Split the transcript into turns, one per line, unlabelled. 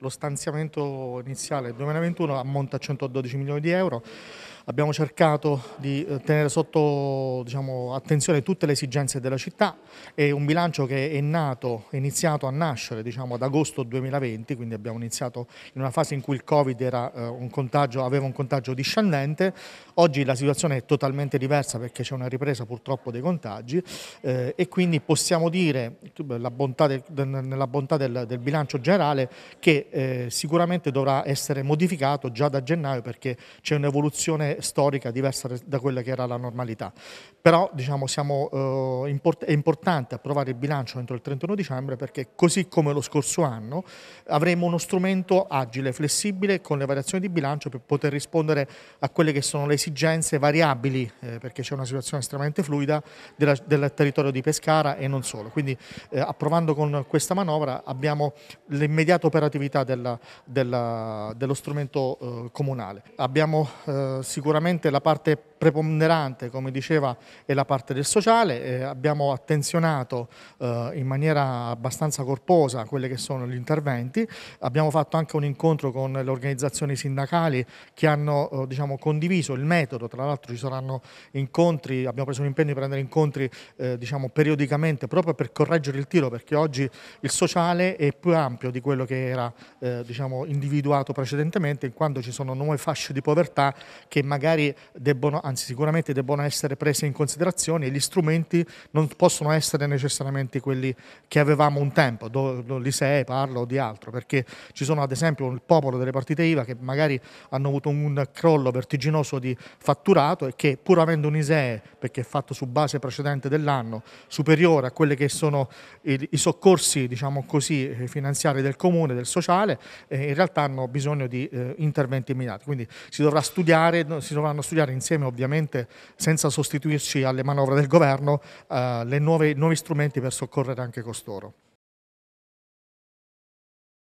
Lo stanziamento iniziale del 2021 ammonta a 112 milioni di euro. Abbiamo cercato di eh, tenere sotto diciamo, attenzione tutte le esigenze della città. È un bilancio che è nato, è iniziato a nascere diciamo, ad agosto 2020, quindi abbiamo iniziato in una fase in cui il Covid era, eh, un contagio, aveva un contagio discendente. Oggi la situazione è totalmente diversa perché c'è una ripresa purtroppo dei contagi eh, e quindi possiamo dire, bontà del, nella bontà del, del bilancio generale, che eh, sicuramente dovrà essere modificato già da gennaio perché c'è un'evoluzione storica diversa da quella che era la normalità. Però diciamo, siamo, eh, import è importante approvare il bilancio entro il 31 dicembre perché così come lo scorso anno avremo uno strumento agile, flessibile con le variazioni di bilancio per poter rispondere a quelle che sono le esigenze variabili eh, perché c'è una situazione estremamente fluida della, del territorio di Pescara e non solo. Quindi eh, approvando con questa manovra abbiamo l'immediata operatività della, della, dello strumento eh, comunale. Abbiamo eh, sicuramente la parte preponderante, come diceva, è la parte del sociale, eh, abbiamo attenzionato eh, in maniera abbastanza corposa quelli che sono gli interventi, abbiamo fatto anche un incontro con le organizzazioni sindacali che hanno eh, diciamo, condiviso il metodo, tra l'altro ci saranno incontri, abbiamo preso l'impegno di prendere incontri eh, diciamo, periodicamente proprio per correggere il tiro perché oggi il sociale è più ampio di quello che era eh, diciamo, individuato precedentemente in quanto ci sono nuove fasce di povertà che magari debbono anzi sicuramente debbono essere prese in considerazione e gli strumenti non possono essere necessariamente quelli che avevamo un tempo, do, do, l'ISEE parlo di altro, perché ci sono ad esempio il popolo delle partite IVA che magari hanno avuto un crollo vertiginoso di fatturato e che pur avendo un ISEE, perché è fatto su base precedente dell'anno, superiore a quelli che sono i, i soccorsi diciamo così, finanziari del comune, del sociale, eh, in realtà hanno bisogno di eh, interventi immediati. Quindi si dovrà studiare, si dovranno studiare insieme ovviamente senza sostituirci alle manovre del governo, eh, i nuovi strumenti per soccorrere anche costoro.